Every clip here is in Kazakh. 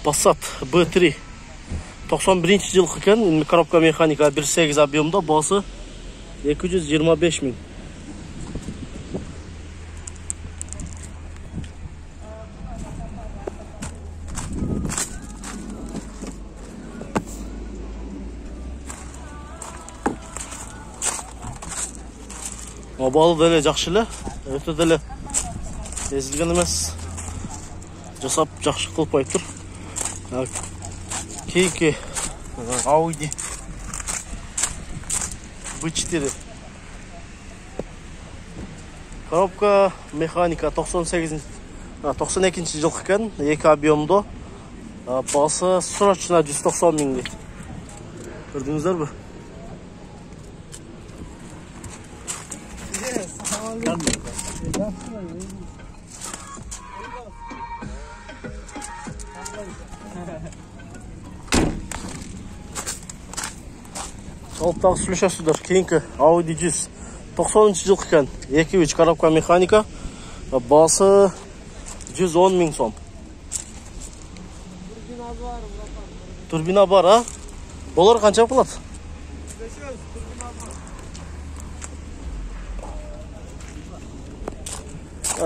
Passat B3 91 жылқы екен. Коробка механика 1.8 объемда басы 225 миң балы деле жакшы эле өтө деле эзилген жасап жакшы кылып айтып кейинки ауди б 4 коробка механика 98 92 жылкы экен эки объемдо баасы срочно 190 миң дейт көрдүңүздөрбү Салыптағы сүйлөшөсүздөр кейинки Audi 100 90 жылкы экен 2.3 коробка механика. Баасы 110 миң сом. Турбина бар а? Болор канча болот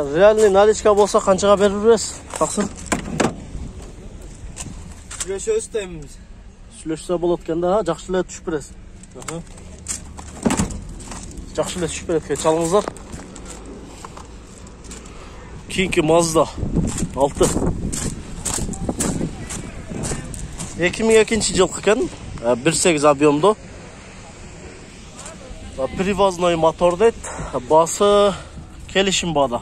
реальный наличка болса қаншаға беріп жүресіз тақсыр сүйлөшөбүз да эми биз сүйлөшсө болот экен да жакшы эле түшүп бересиз жакшы эле түшүп берет экен чалыңыздар кийинки мазда алты эки миң экинчи жылкы экен бир сегиз объемдо привозной мотор дейт баасы келишим баада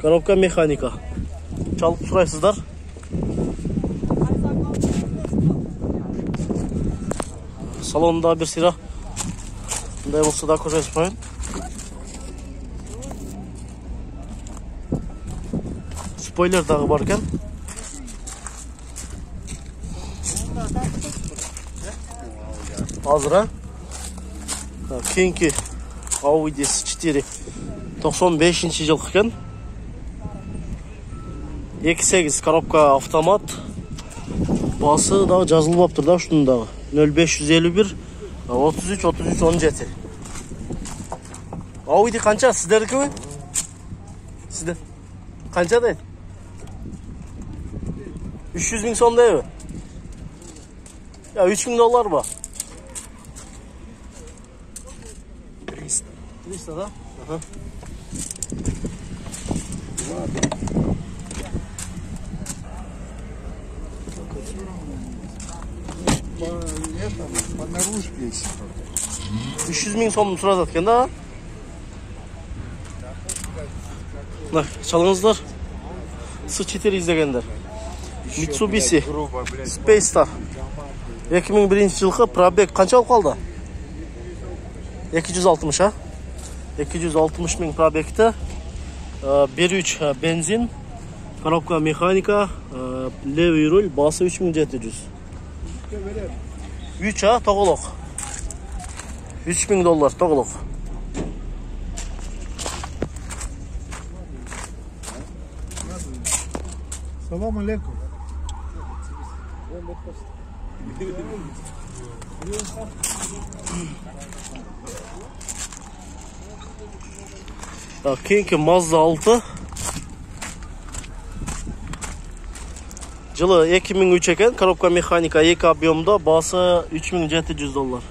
коробка механика чалып сурайсыздар салонунда бир сыйра мындай болсо да көрсөтүп коеюн спойлер дагы бар экен азыр а кийинки audi s 4 95 жылкы экен 2.8 коробка автомат басы дагы жазылып алыптыр да ушунун дагы 0551 33 33 17. O uydu qancha sizlarniki? Sizda qanchada? 300 ming so'mdami? Ya 3000 dollar bu. 300 da? Aha. Да мына шалыңыздар с четыре іздегендер митсубиси грубо блядь спейстар екі мың бірінші жылғы пробег қанша болып қалды екі жүз алтымыш а екі жүз алтымыш мың пробегті бір үч бензин коробка механика э, левый руль басы үч мың жеті жүз үч а тоголок үч миң доллар тоголок салам алейкум Так, кейінгі Mazda 6 жылы 2003 екен коробка механика 2 объемда басы 3700 доллар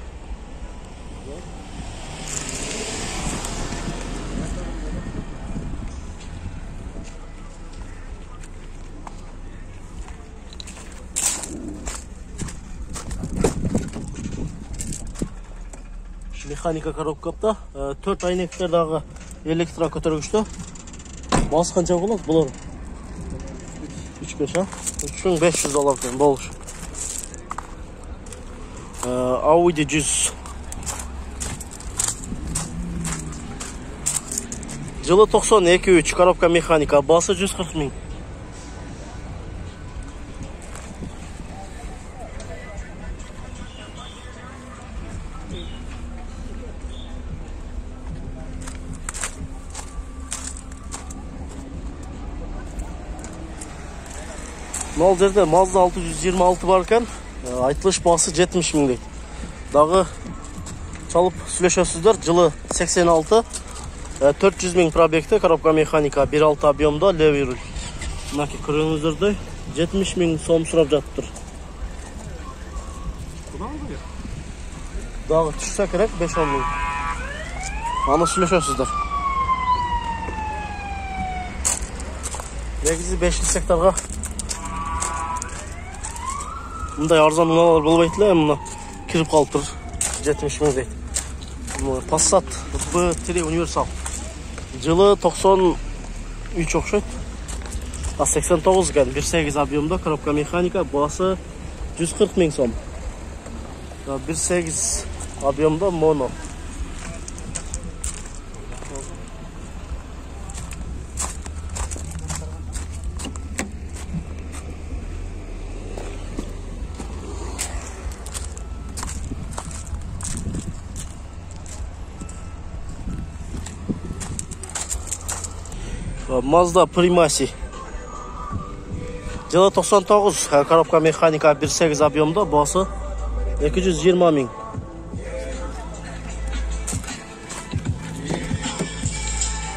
механика коробкапта төрт айнектер дағы электро көтөргүчтө басы канча болот булар миң беш жүз доллар экен болуш ауди жүз жылы токсон эки үч коробка механика басы жүз кырк миң мына жерде мазда 626 бар екен Э, айтылыш басы 70 мың дейді дағы чалып сүйлөшөсүздөр жылы 86 э, 400 мың пробегти коробка механика 1.6 объемда левый руль мынакей көргөнүңүздөрдөй 70 мың сом сурап жатыптыр дагы түшсө керек 5-10 мың аны сүйлөшөсүздөр негизи 5 гектарга мындай арзан унаалар болбойт эле мына кирип калыптыр жетимиш миң дейт пассат б три универсал. Жылы токсон үч окшойт а сексен тогуз экен бир сегиз объемдо коробка механика баасы жүз кырк миң сом. Бир сегиз объемдо моно. Mazda Primasi. Жылы 99 ә, коробка механика 1.8 объемда басы 220 миң.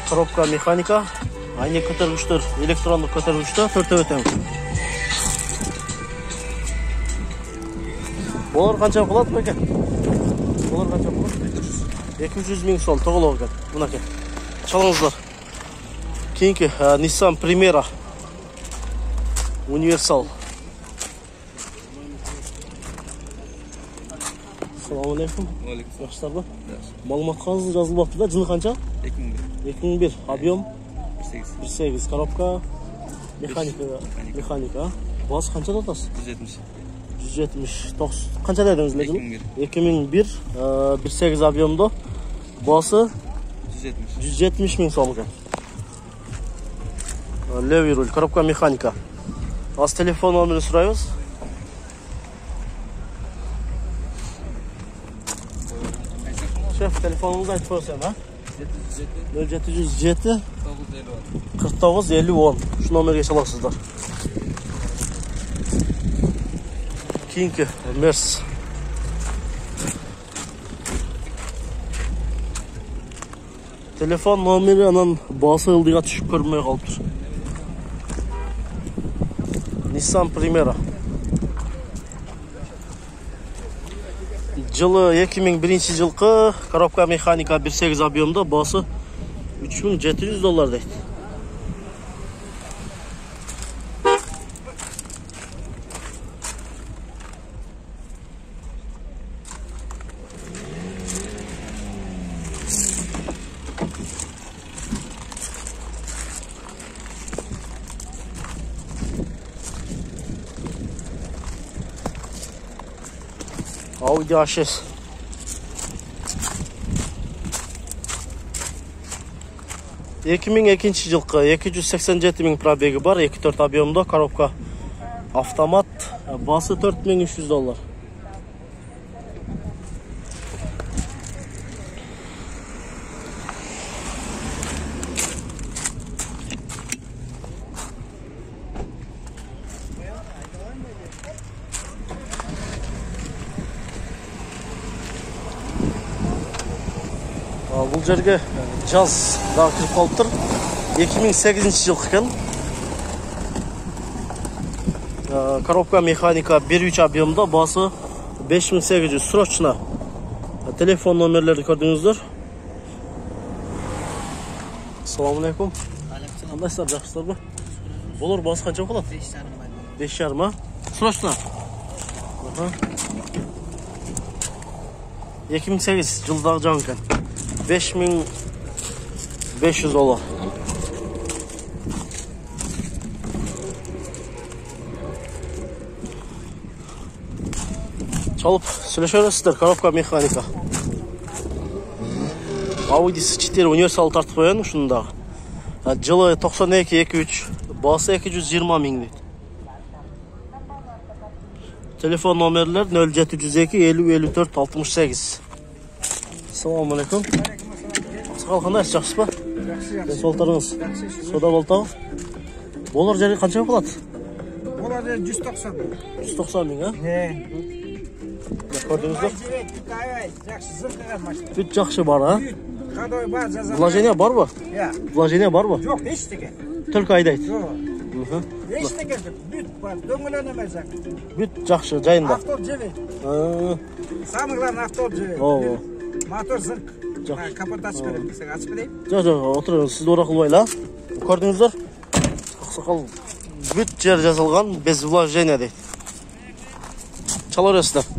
Коробка механика, айнек көтергүчтөр, электрондук көтергүчтөр төртөө тең. Олар канча болот беке? Олар канча болот? 200 миң сом тоголоо экен. Мынакей. Чалыңыздар. Кейінгі ә, Nissan Primera Универсал. Ассаламу алейкум. Жақсылар ба? Малуматыңыз жазылып да, жылы қанша? 2001. Объем 1.8 коробка механика механика. Басы қанша жатасыз? 170. 170. 90. Қанша дедіңіз жылы? 2001. 2001. ә, 1.8 объемда. Басы 170. 170 миң сом екен. Левый руль, коробка механика. Аз телефон номерін сұраймыз. Шеф, телефоныңызды айтып қойсам, а? 0707 49 50 10. Şu номерге çalasыздар. Кейінгі Мерс. Телефон номері анан басы ылдыға түшүп көрмөй калыптыр. Nissan Primera. Жылы 2001 жылқы коробка механика 1.8 объемда басы 3700 доллар дейді. Audi A6. эки миң экинчи жылкы эки жүз сексен жети миң пробеги бар эки төрт объемдо коробка автомат басы төрт миң үч жүз доллар бұл жерге жаз дағы кіріп қалып тұр 2008 жылғы екен коробка механика 1-3 объемда басы 5800 срочно telefon номерлерді көрдіңіздер ассалаумағалейкум қандайсыздар жақсысыздар ма бұлар басы қанша болады бес жарым бес жарым а срочно екі мың сегіз жылдағы жаңа екен 5500 ola. Çalıp сөйлөшөбүз коробка механика. Audi C4 универсал тартып коеюн ушундагы. Жылы 92-23, баасы 220 миң дейт. Telefon nomerler 0702 50 54 68. ассалаумағалейкум алейкум. Ақсақал қандай жақсы па? Жақсы жақсы. Сода болды тағы олар жәрі қанша болады? Олар жүз тоқсан. жүз тоқсан мың а? Көрдіңіздер сүт жақсы бар а? Қадой бар вложение бар ба? Иә вложение бар ба? Жоқ ештеңе. Только айдайды. Ештеңе жоқ. Бүт бар дөңгелене емес бүт жақсы жайында. Автобус жебейді ә. самый главный автобус жебейді Мотор зырк. Жоқ. А, Капот ашып керек десең ашып берейін. Жоқ, жоқ, отырыңыз, сізді орақ қылмайлы, а? Көрдіңіздер? Ақсақал бүт жер жасалған без вложения дейді. Чала бересіздер.